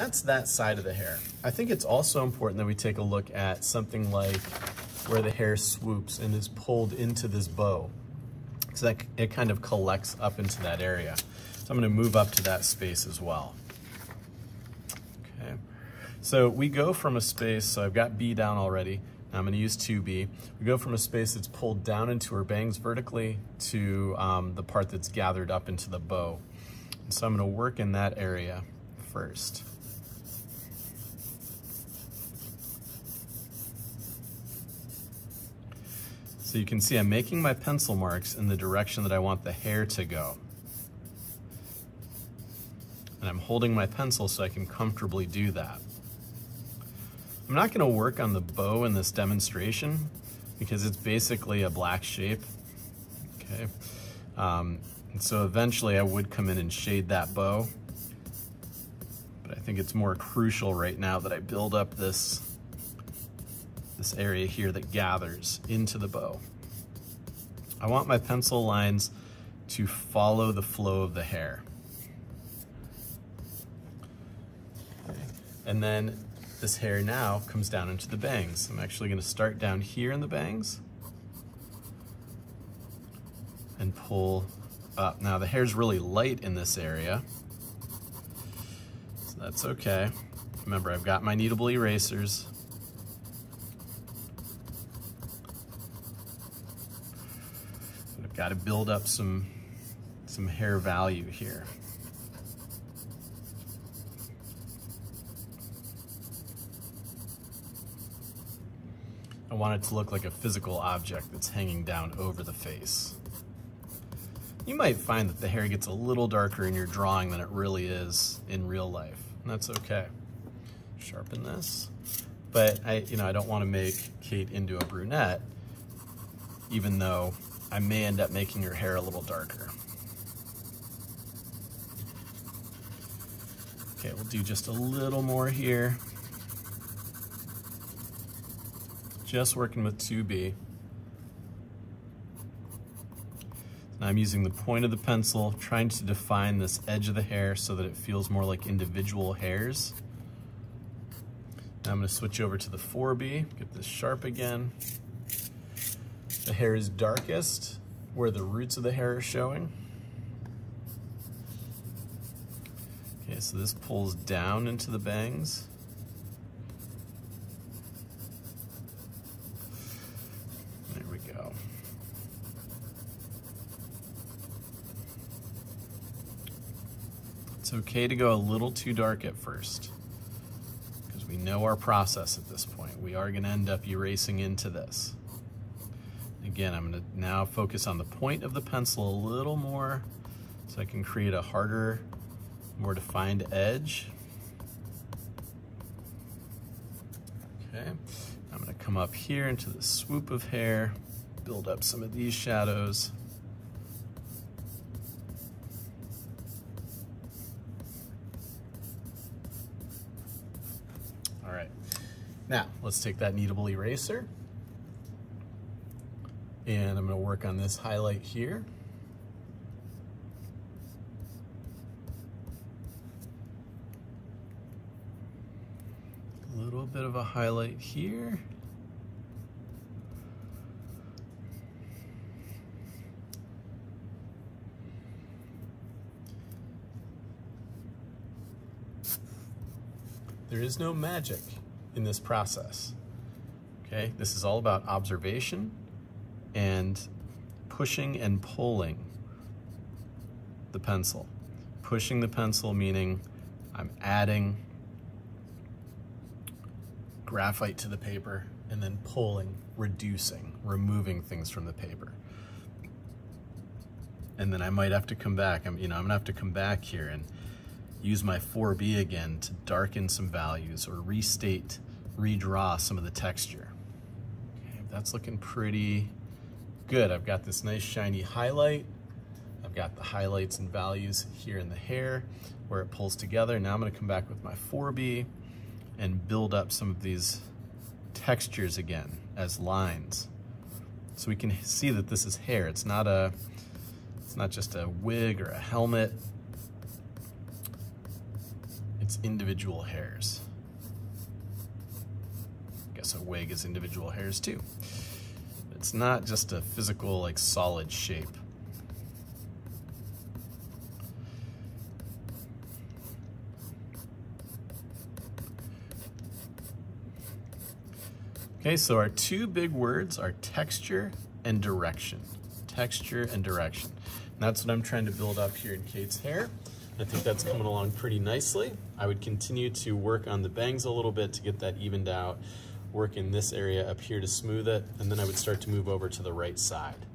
that's that side of the hair. I think it's also important that we take a look at something like where the hair swoops and is pulled into this bow. So that it kind of collects up into that area. So I'm gonna move up to that space as well. Okay, so we go from a space, so I've got B down already, I'm gonna use 2B. We go from a space that's pulled down into her bangs vertically to um, the part that's gathered up into the bow. And so I'm gonna work in that area first. So you can see I'm making my pencil marks in the direction that I want the hair to go. And I'm holding my pencil so I can comfortably do that. I'm not gonna work on the bow in this demonstration because it's basically a black shape, okay? Um, and so eventually I would come in and shade that bow, but I think it's more crucial right now that I build up this this area here that gathers into the bow. I want my pencil lines to follow the flow of the hair. And then this hair now comes down into the bangs. I'm actually gonna start down here in the bangs and pull up. Now the hair's really light in this area, so that's okay. Remember, I've got my kneadable erasers. Got to build up some, some hair value here. I want it to look like a physical object that's hanging down over the face. You might find that the hair gets a little darker in your drawing than it really is in real life, and that's okay. Sharpen this. But I, you know, I don't want to make Kate into a brunette, even though I may end up making your hair a little darker. Okay, we'll do just a little more here. Just working with 2B. Now I'm using the point of the pencil, trying to define this edge of the hair so that it feels more like individual hairs. Now I'm gonna switch over to the 4B, get this sharp again. The hair is darkest where the roots of the hair are showing. Okay, so this pulls down into the bangs. There we go. It's okay to go a little too dark at first because we know our process at this point. We are going to end up erasing into this. Again, I'm gonna now focus on the point of the pencil a little more so I can create a harder, more defined edge. Okay, I'm gonna come up here into the swoop of hair, build up some of these shadows. All right, now let's take that kneadable eraser and I'm gonna work on this highlight here. A little bit of a highlight here. There is no magic in this process. Okay, this is all about observation and pushing and pulling the pencil. Pushing the pencil meaning I'm adding graphite to the paper and then pulling, reducing, removing things from the paper. And then I might have to come back. I'm, you know, I'm gonna have to come back here and use my 4B again to darken some values or restate, redraw some of the texture. Okay, that's looking pretty good. I've got this nice shiny highlight. I've got the highlights and values here in the hair where it pulls together. Now I'm gonna come back with my 4B and build up some of these textures again as lines. So we can see that this is hair. It's not a, it's not just a wig or a helmet. It's its individual hairs. I guess a wig is individual hairs too. It's not just a physical, like solid shape. Okay, so our two big words are texture and direction. Texture and direction. And that's what I'm trying to build up here in Kate's hair. I think that's coming along pretty nicely. I would continue to work on the bangs a little bit to get that evened out, work in this area up here to smooth it, and then I would start to move over to the right side.